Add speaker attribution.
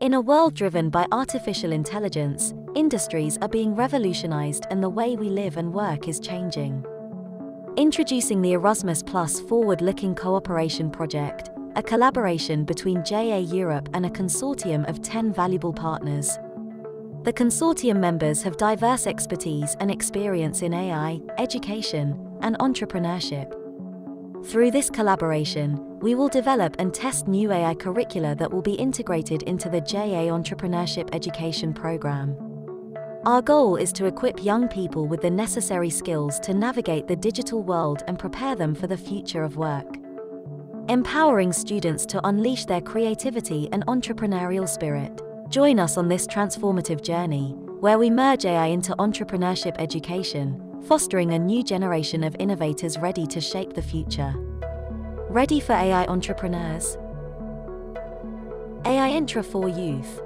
Speaker 1: In a world driven by artificial intelligence, industries are being revolutionized and the way we live and work is changing. Introducing the Erasmus Plus Forward Looking Cooperation Project, a collaboration between JA Europe and a consortium of 10 valuable partners. The consortium members have diverse expertise and experience in AI, education, and entrepreneurship. Through this collaboration, we will develop and test new AI curricula that will be integrated into the JA Entrepreneurship Education Program. Our goal is to equip young people with the necessary skills to navigate the digital world and prepare them for the future of work. Empowering students to unleash their creativity and entrepreneurial spirit. Join us on this transformative journey, where we merge AI into entrepreneurship education, fostering a new generation of innovators ready to shape the future. Ready for AI entrepreneurs? AI ENTR for Youth